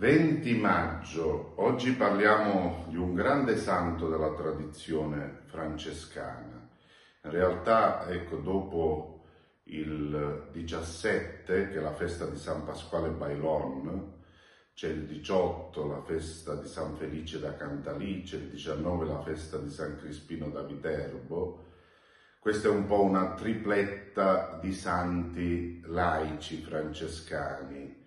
20 maggio, oggi parliamo di un grande santo della tradizione francescana. In realtà, ecco, dopo il 17, che è la festa di San Pasquale Bailon, c'è il 18 la festa di San Felice da Cantalice, il 19 la festa di San Crispino da Viterbo. Questa è un po' una tripletta di santi laici francescani,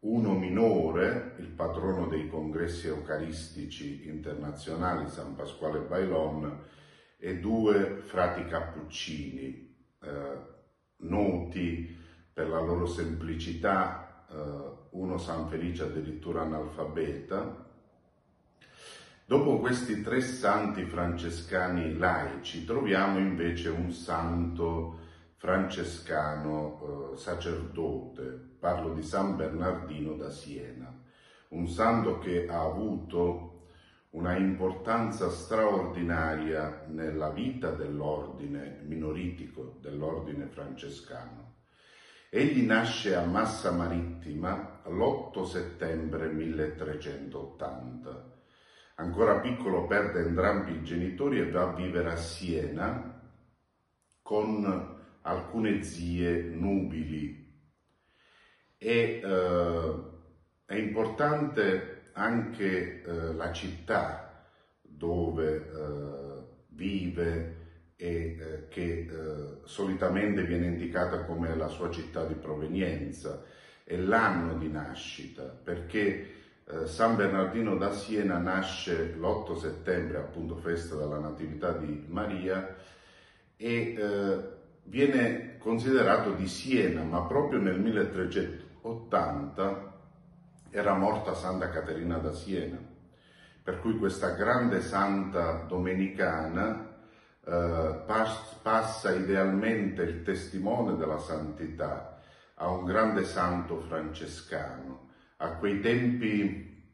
uno minore, il patrono dei congressi eucaristici internazionali, San Pasquale Bailon, e due frati cappuccini, eh, noti per la loro semplicità, eh, uno San Felice addirittura analfabeta. Dopo questi tre santi francescani laici troviamo invece un santo francescano eh, sacerdote, parlo di San Bernardino da Siena, un santo che ha avuto una importanza straordinaria nella vita dell'ordine minoritico, dell'ordine francescano. Egli nasce a Massa Marittima l'8 settembre 1380. Ancora piccolo perde entrambi i genitori e va a vivere a Siena con alcune zie nubili. E, eh, è importante anche eh, la città dove eh, vive e eh, che eh, solitamente viene indicata come la sua città di provenienza. E l'anno di nascita, perché eh, San Bernardino da Siena nasce l'8 settembre, appunto festa della Natività di Maria, e viene considerato di Siena, ma proprio nel 1380 era morta Santa Caterina da Siena, per cui questa grande santa domenicana eh, passa idealmente il testimone della santità a un grande santo francescano. A quei tempi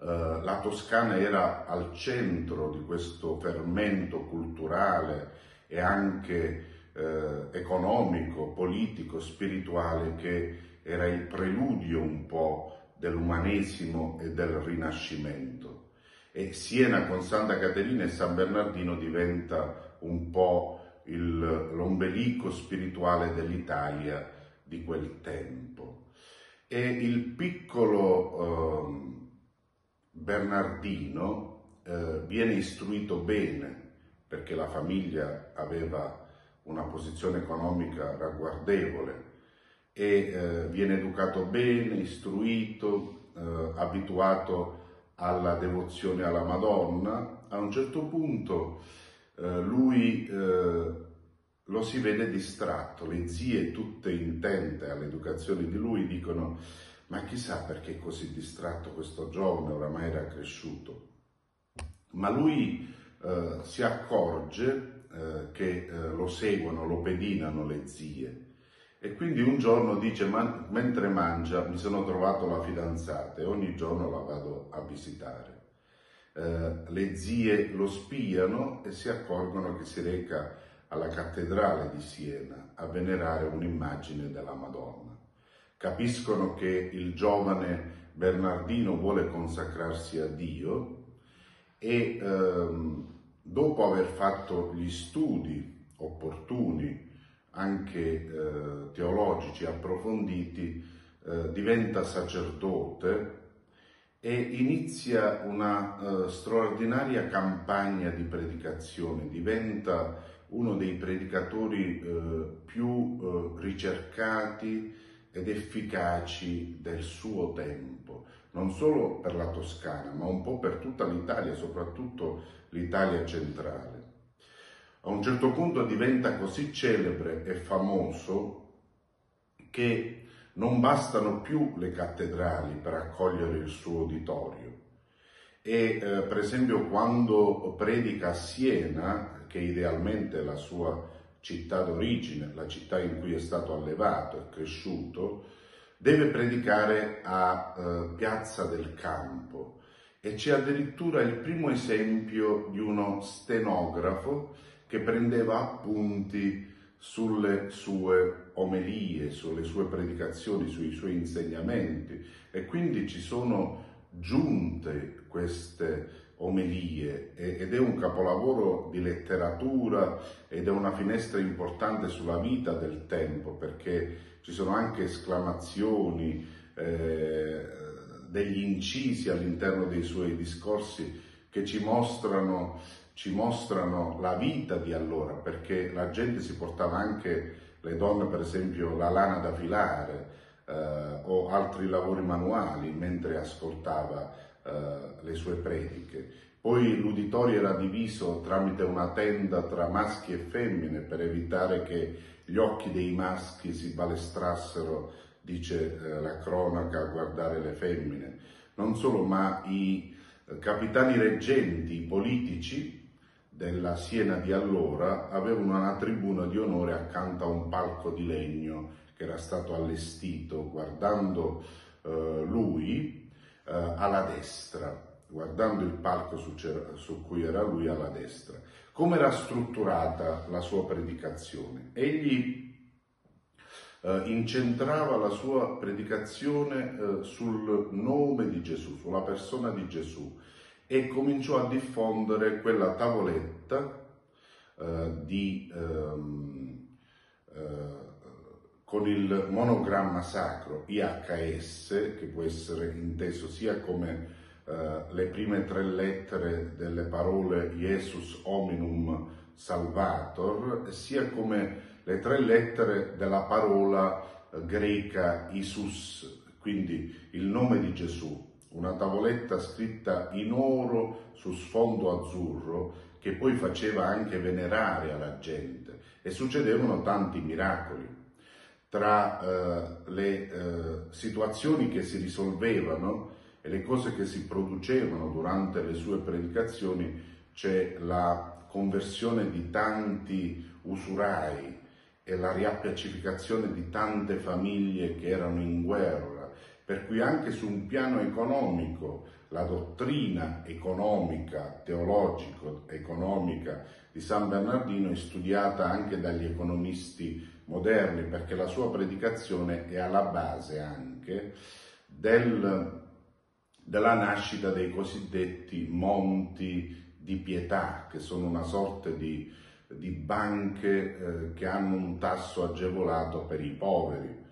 eh, la Toscana era al centro di questo fermento culturale e anche eh, economico, politico, spirituale che era il preludio un po' dell'umanesimo e del rinascimento. E Siena con Santa Caterina e San Bernardino diventa un po' l'ombelico spirituale dell'Italia di quel tempo. E il piccolo eh, Bernardino eh, viene istruito bene perché la famiglia aveva una posizione economica ragguardevole e eh, viene educato bene, istruito, eh, abituato alla devozione alla Madonna. A un certo punto eh, lui eh, lo si vede distratto, le zie tutte intente all'educazione di lui dicono ma chissà perché è così distratto questo giovane, oramai era cresciuto. Ma lui eh, si accorge eh, che eh, lo seguono, lo pedinano le zie e quindi un giorno dice, ma mentre mangia mi sono trovato la fidanzata e ogni giorno la vado a visitare. Eh, le zie lo spiano e si accorgono che si reca alla cattedrale di Siena a venerare un'immagine della Madonna. Capiscono che il giovane Bernardino vuole consacrarsi a Dio e ehm, dopo aver fatto gli studi opportuni, anche eh, teologici approfonditi, eh, diventa sacerdote e inizia una eh, straordinaria campagna di predicazione, diventa uno dei predicatori eh, più eh, ricercati ed efficaci del suo tempo non solo per la Toscana, ma un po' per tutta l'Italia, soprattutto l'Italia centrale. A un certo punto diventa così celebre e famoso che non bastano più le cattedrali per accogliere il suo uditorio. E eh, per esempio quando predica a Siena, che idealmente è la sua città d'origine, la città in cui è stato allevato e cresciuto, deve predicare a eh, Piazza del Campo. E c'è addirittura il primo esempio di uno stenografo che prendeva appunti sulle sue omelie, sulle sue predicazioni, sui suoi insegnamenti. E quindi ci sono giunte queste omelie ed è un capolavoro di letteratura ed è una finestra importante sulla vita del tempo perché ci sono anche esclamazioni, eh, degli incisi all'interno dei suoi discorsi che ci mostrano, ci mostrano la vita di allora perché la gente si portava anche, le donne per esempio, la lana da filare eh, o altri lavori manuali mentre ascoltava eh, le sue prediche. Poi l'uditorio era diviso tramite una tenda tra maschi e femmine per evitare che gli occhi dei maschi si balestrassero, dice eh, la cronaca, a guardare le femmine. Non solo, ma i eh, capitani reggenti, i politici della Siena di allora avevano una tribuna di onore accanto a un palco di legno che era stato allestito guardando eh, lui eh, alla destra, guardando il palco su, su, cui era lui alla destra. Come era strutturata la sua predicazione? Egli eh, incentrava la sua predicazione eh, sul nome di Gesù, sulla persona di Gesù e cominciò a diffondere quella tavoletta eh, di ehm, eh, con il monogramma sacro IHS, che può essere inteso sia come eh, le prime tre lettere delle parole Jesus hominum salvator, sia come le tre lettere della parola eh, greca Isus, quindi il nome di Gesù, una tavoletta scritta in oro su sfondo azzurro che poi faceva anche venerare alla gente. E succedevano tanti miracoli tra eh, le eh, situazioni che si risolvevano e le cose che si producevano durante le sue predicazioni c'è la conversione di tanti usurai e la riappacificazione di tante famiglie che erano in guerra, per cui anche su un piano economico la dottrina economica, teologico-economica di San Bernardino è studiata anche dagli economisti moderni, perché la sua predicazione è alla base anche del, della nascita dei cosiddetti monti di pietà, che sono una sorta di, di banche eh, che hanno un tasso agevolato per i poveri.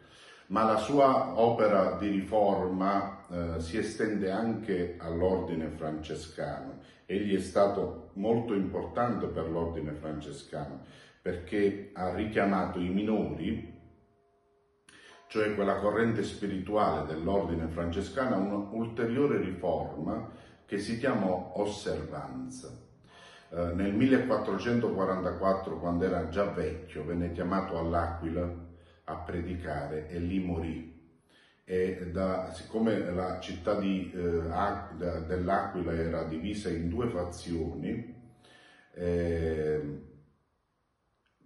Ma la sua opera di riforma eh, si estende anche all'ordine francescano. Egli è stato molto importante per l'ordine francescano perché ha richiamato i minori, cioè quella corrente spirituale dell'ordine francescano, a un'ulteriore riforma che si chiamò osservanza. Eh, nel 1444, quando era già vecchio, venne chiamato all'Aquila a predicare e lì morì. E da, siccome la città eh, dell'Aquila era divisa in due fazioni, eh,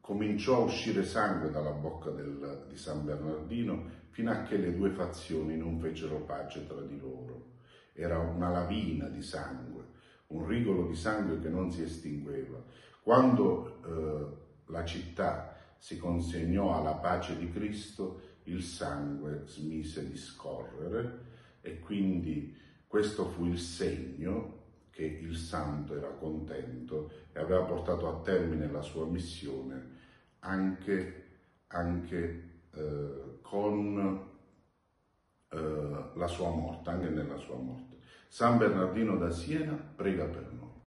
cominciò a uscire sangue dalla bocca del, di San Bernardino fino a che le due fazioni non fecero pace tra di loro. Era una lavina di sangue, un rigolo di sangue che non si estingueva. Quando eh, la città si consegnò alla pace di Cristo, il sangue smise di scorrere e quindi questo fu il segno che il santo era contento e aveva portato a termine la sua missione anche, anche eh, con eh, la sua morte, anche nella sua morte. San Bernardino da Siena prega per noi.